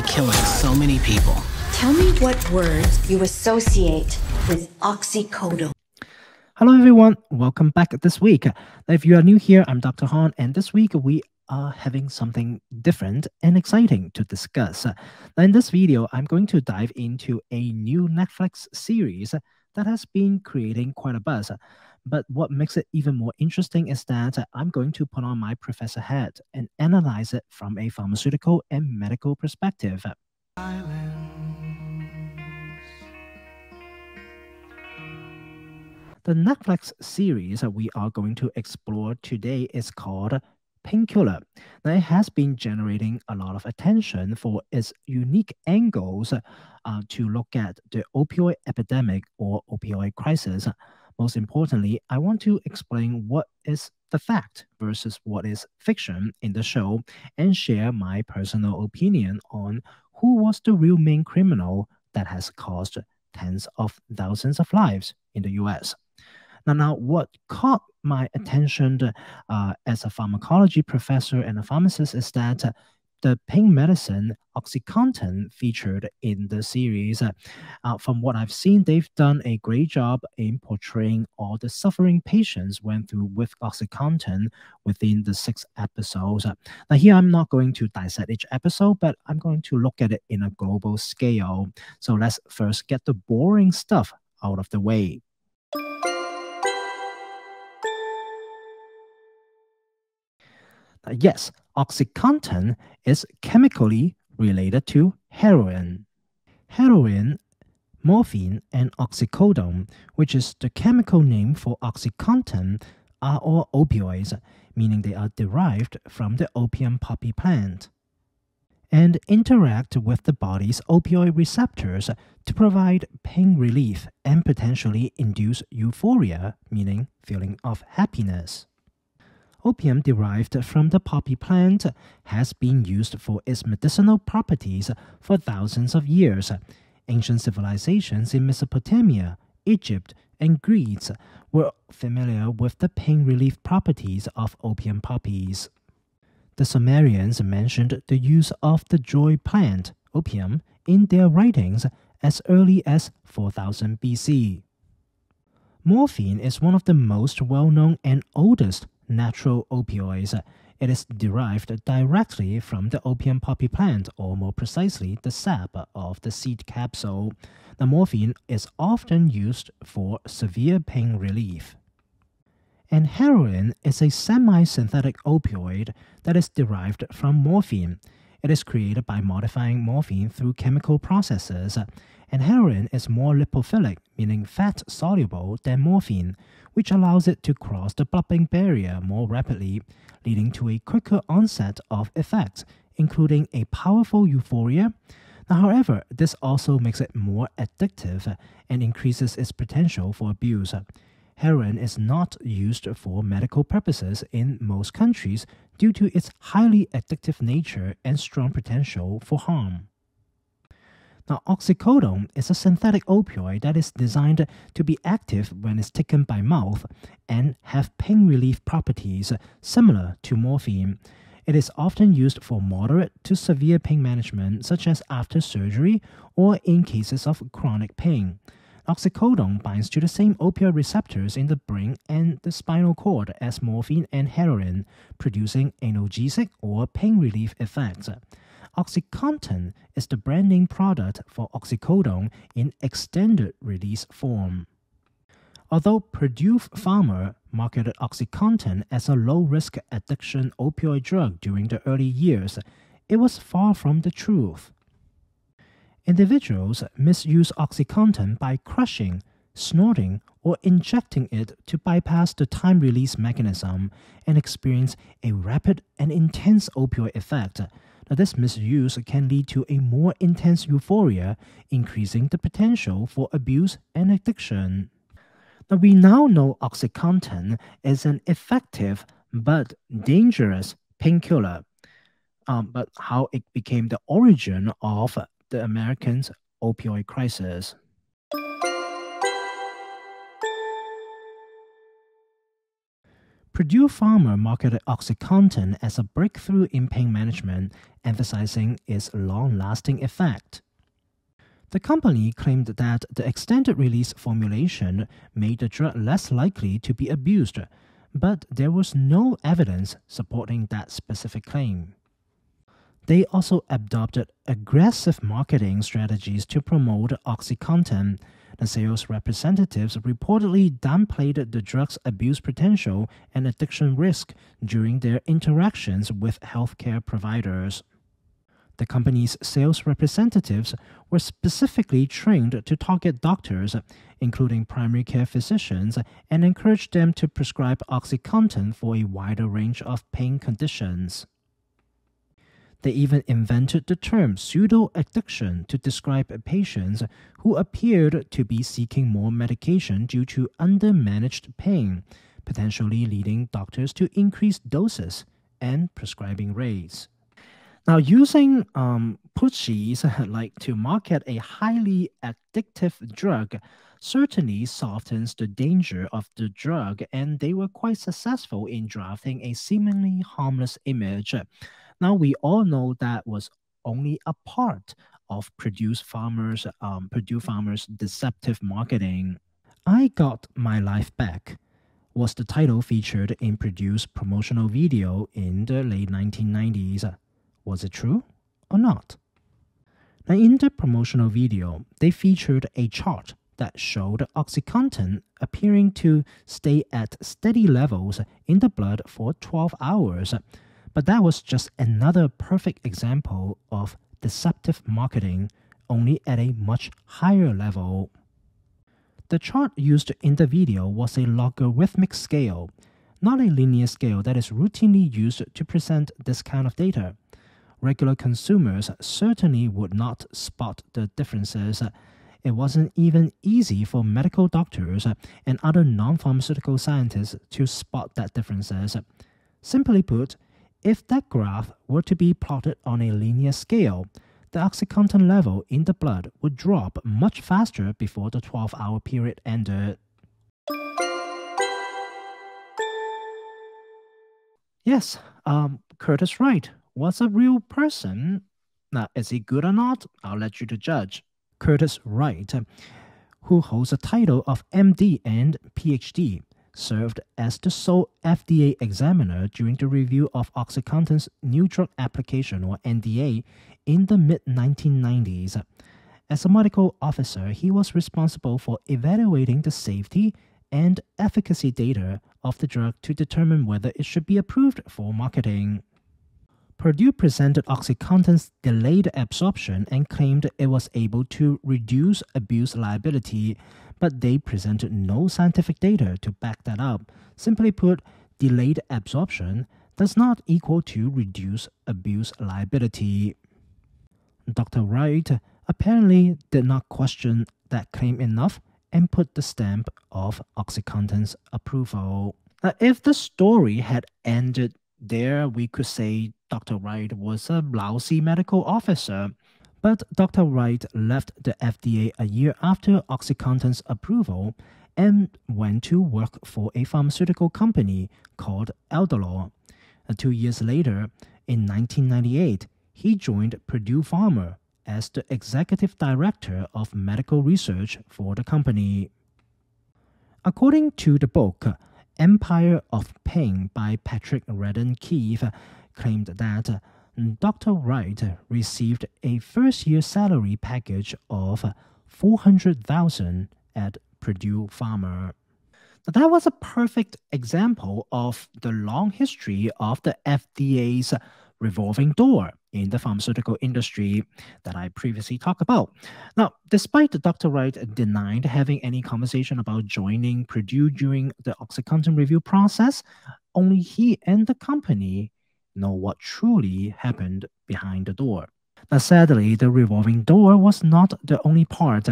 be killing so many people. Tell me what words you associate with oxycodone. Hello, everyone. Welcome back this week. If you are new here, I'm Dr. Hong, and this week we are having something different and exciting to discuss. In this video, I'm going to dive into a new Netflix series that has been creating quite a buzz. But what makes it even more interesting is that I'm going to put on my professor hat and analyze it from a pharmaceutical and medical perspective. The Netflix series that we are going to explore today is called Painkiller. Now, it has been generating a lot of attention for its unique angles uh, to look at the opioid epidemic or opioid crisis. Most importantly, I want to explain what is the fact versus what is fiction in the show and share my personal opinion on who was the real main criminal that has caused tens of thousands of lives in the US. Now, now what caught my attention uh, as a pharmacology professor and a pharmacist is that the pain medicine OxyContin featured in the series. Uh, from what I've seen, they've done a great job in portraying all the suffering patients went through with OxyContin within the six episodes. Now, here I'm not going to dissect each episode, but I'm going to look at it in a global scale. So let's first get the boring stuff out of the way. Uh, yes, OxyContin is chemically related to heroin. Heroin, morphine, and oxycodone, which is the chemical name for OxyContin, are all opioids, meaning they are derived from the opium poppy plant, and interact with the body's opioid receptors to provide pain relief and potentially induce euphoria, meaning feeling of happiness. Opium derived from the poppy plant has been used for its medicinal properties for thousands of years. Ancient civilizations in Mesopotamia, Egypt, and Greece were familiar with the pain relief properties of opium poppies. The Sumerians mentioned the use of the joy plant, opium, in their writings as early as 4000 BC. Morphine is one of the most well known and oldest natural opioids. It is derived directly from the opium poppy plant, or more precisely, the sap of the seed capsule. The morphine is often used for severe pain relief. And heroin is a semi synthetic opioid that is derived from morphine. It is created by modifying morphine through chemical processes and heroin is more lipophilic, meaning fat soluble, than morphine, which allows it to cross the blood brain barrier more rapidly, leading to a quicker onset of effects, including a powerful euphoria. Now, however, this also makes it more addictive and increases its potential for abuse. Heroin is not used for medical purposes in most countries due to its highly addictive nature and strong potential for harm. Now, oxycodone is a synthetic opioid that is designed to be active when it's taken by mouth and have pain relief properties similar to morphine. It is often used for moderate to severe pain management, such as after surgery or in cases of chronic pain. Oxycodone binds to the same opioid receptors in the brain and the spinal cord as morphine and heroin, producing analgesic or pain relief effects. OxyContin is the brand name product for oxycodone in extended release form. Although Purdue Pharma marketed OxyContin as a low risk addiction opioid drug during the early years, it was far from the truth. Individuals misuse OxyContin by crushing, snorting, or injecting it to bypass the time release mechanism and experience a rapid and intense opioid effect now, this misuse can lead to a more intense euphoria, increasing the potential for abuse and addiction. Now, we now know OxyContin is an effective but dangerous painkiller. Um, but how it became the origin of the Americans' opioid crisis. Purdue Pharma marketed OxyContin as a breakthrough in pain management, emphasizing its long lasting effect. The company claimed that the extended release formulation made the drug less likely to be abused, but there was no evidence supporting that specific claim. They also adopted aggressive marketing strategies to promote OxyContin. The sales representatives reportedly downplayed the drug's abuse potential and addiction risk during their interactions with healthcare providers. The company's sales representatives were specifically trained to target doctors, including primary care physicians, and encouraged them to prescribe OxyContin for a wider range of pain conditions. They even invented the term pseudo addiction to describe patients who appeared to be seeking more medication due to undermanaged pain, potentially leading doctors to increase doses and prescribing rates. Now, using um, like to market a highly addictive drug certainly softens the danger of the drug, and they were quite successful in drafting a seemingly harmless image. Now, we all know that was only a part of Purdue Pharma's, um, Purdue Pharma's deceptive marketing. I got my life back was the title featured in Purdue's promotional video in the late 1990s. Was it true or not? Now, in the promotional video, they featured a chart that showed OxyContin appearing to stay at steady levels in the blood for 12 hours. But that was just another perfect example of deceptive marketing, only at a much higher level. The chart used in the video was a logarithmic scale, not a linear scale that is routinely used to present this kind of data regular consumers certainly would not spot the differences. It wasn't even easy for medical doctors and other non pharmaceutical scientists to spot that differences. Simply put, if that graph were to be plotted on a linear scale, the OxyContin level in the blood would drop much faster before the 12 hour period ended. Yes, um, Curtis Wright was a real person. Now, is he good or not? I'll let you to judge. Curtis Wright, who holds a title of MD and PhD, served as the sole FDA examiner during the review of OxyContin's new drug application or NDA in the mid 1990s. As a medical officer, he was responsible for evaluating the safety and efficacy data of the drug to determine whether it should be approved for marketing. Purdue presented OxyContin's delayed absorption and claimed it was able to reduce abuse liability, but they presented no scientific data to back that up. Simply put, delayed absorption does not equal to reduce abuse liability. Dr. Wright apparently did not question that claim enough and put the stamp of OxyContin's approval. Now, if the story had ended there, we could say Dr. Wright was a lousy medical officer. But Dr. Wright left the FDA a year after OxyContin's approval and went to work for a pharmaceutical company called Adolor. Uh, two years later, in 1998, he joined Purdue Pharma as the executive director of medical research for the company. According to the book Empire of Pain by Patrick Radden Keefe, claimed that um, Dr. Wright received a first year salary package of 400,000 at Purdue Pharma. Now, that was a perfect example of the long history of the FDA's revolving door in the pharmaceutical industry that I previously talked about. Now, despite Dr. Wright denying having any conversation about joining Purdue during the OxyContin review process, only he and the company know what truly happened behind the door. Now, sadly, the revolving door was not the only part.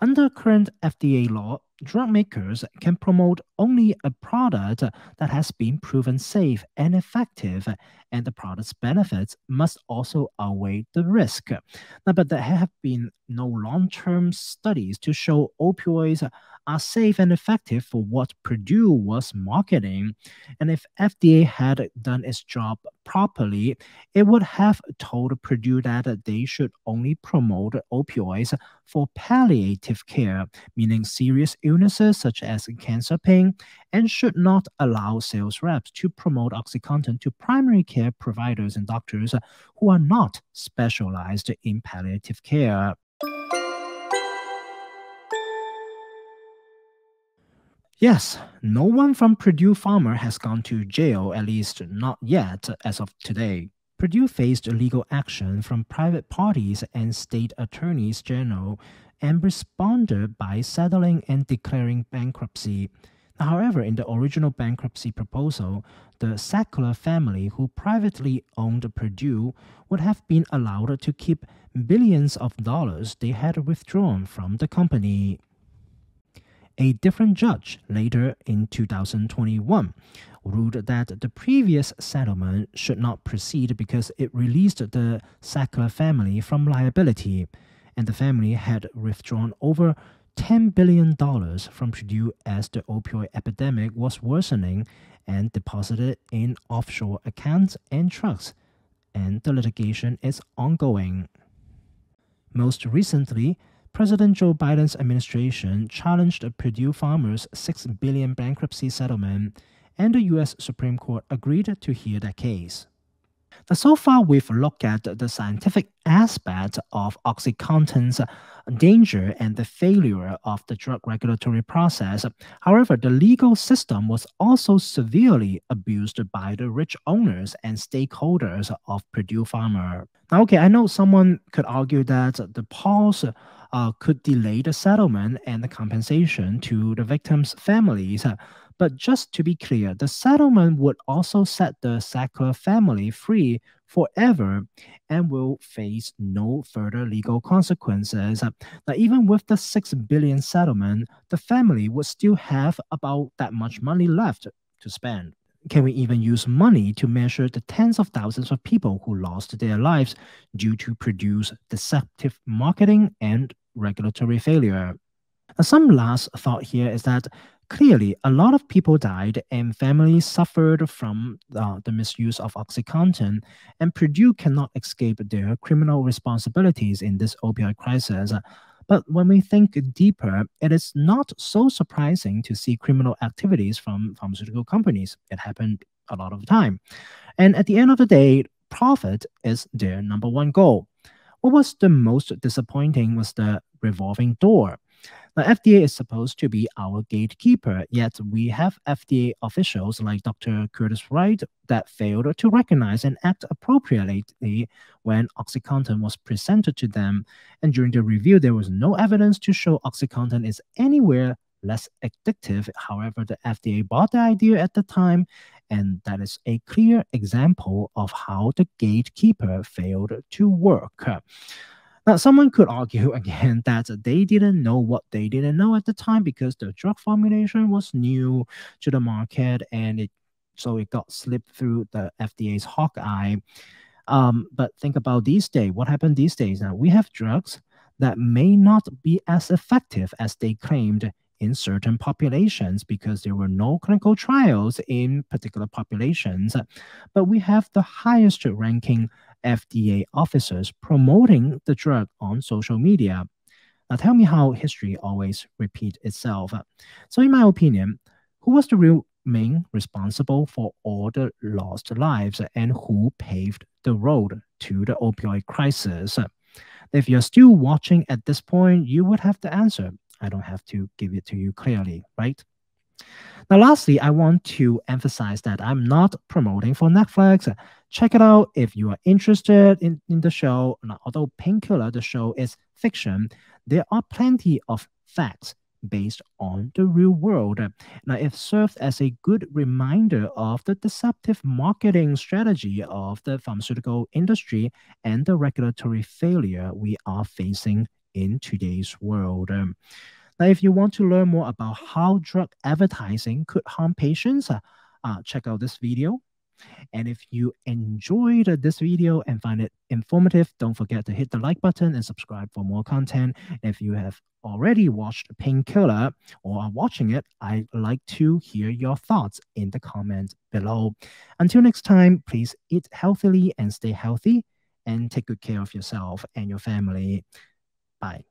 Under current FDA law, drug makers can promote only a product that has been proven safe and effective, and the product's benefits must also outweigh the risk. Now, but there have been no long term studies to show opioids are safe and effective for what Purdue was marketing. And if FDA had done its job properly, it would have told Purdue that they should only promote opioids for palliative care, meaning serious illnesses such as cancer pain, and should not allow sales reps to promote OxyContin to primary care providers and doctors who are not specialized in palliative care. Yes, no one from Purdue Pharma has gone to jail, at least not yet as of today. Purdue faced legal action from private parties and state attorneys general and responded by settling and declaring bankruptcy. However, in the original bankruptcy proposal, the Sackler family, who privately owned Purdue, would have been allowed to keep billions of dollars they had withdrawn from the company. A different judge later in 2021 ruled that the previous settlement should not proceed because it released the Sackler family from liability, and the family had withdrawn over $10 billion from Purdue as the opioid epidemic was worsening and deposited in offshore accounts and trusts, and the litigation is ongoing. Most recently, President Joe Biden's administration challenged Purdue Pharma's 6 billion bankruptcy settlement, and the US Supreme Court agreed to hear that case. So far, we've looked at the scientific aspect of OxyContin's danger and the failure of the drug regulatory process. However, the legal system was also severely abused by the rich owners and stakeholders of Purdue Pharma. Now, okay, I know someone could argue that the pause uh, could delay the settlement and the compensation to the victims' families. But just to be clear, the settlement would also set the Sackler family free forever and will face no further legal consequences. Now, even with the 6 billion settlement, the family would still have about that much money left to spend. Can we even use money to measure the tens of thousands of people who lost their lives due to Purdue's deceptive marketing and regulatory failure? Some last thought here is that clearly a lot of people died and families suffered from uh, the misuse of OxyContin, and Purdue cannot escape their criminal responsibilities in this opioid crisis. But when we think deeper, it is not so surprising to see criminal activities from pharmaceutical companies. It happened a lot of the time. And at the end of the day, profit is their number one goal. What was the most disappointing was the revolving door. The FDA is supposed to be our gatekeeper, yet we have FDA officials like Dr. Curtis Wright that failed to recognize and act appropriately when OxyContin was presented to them. And during the review, there was no evidence to show OxyContin is anywhere less addictive. However, the FDA bought the idea at the time, and that is a clear example of how the gatekeeper failed to work. Now, someone could argue again that they didn't know what they didn't know at the time because the drug formulation was new to the market and it so it got slipped through the FDA's hawk eye. Um, but think about these days. What happened these days? Now we have drugs that may not be as effective as they claimed in certain populations because there were no clinical trials in particular populations. But we have the highest ranking FDA officers promoting the drug on social media. Now, tell me how history always repeats itself. So, in my opinion, who was the real main responsible for all the lost lives and who paved the road to the opioid crisis? If you're still watching at this point, you would have the answer. I don't have to give it to you clearly, right? Now, lastly, I want to emphasize that I'm not promoting for Netflix. Check it out if you are interested in, in the show. Now, although Painkiller, the show is fiction, there are plenty of facts based on the real world. Now, it serves as a good reminder of the deceptive marketing strategy of the pharmaceutical industry and the regulatory failure we are facing in today's world. If you want to learn more about how drug advertising could harm patients, uh, uh, check out this video. And if you enjoyed this video and find it informative, don't forget to hit the like button and subscribe for more content. If you have already watched Painkiller or are watching it, I'd like to hear your thoughts in the comments below. Until next time, please eat healthily and stay healthy and take good care of yourself and your family. Bye.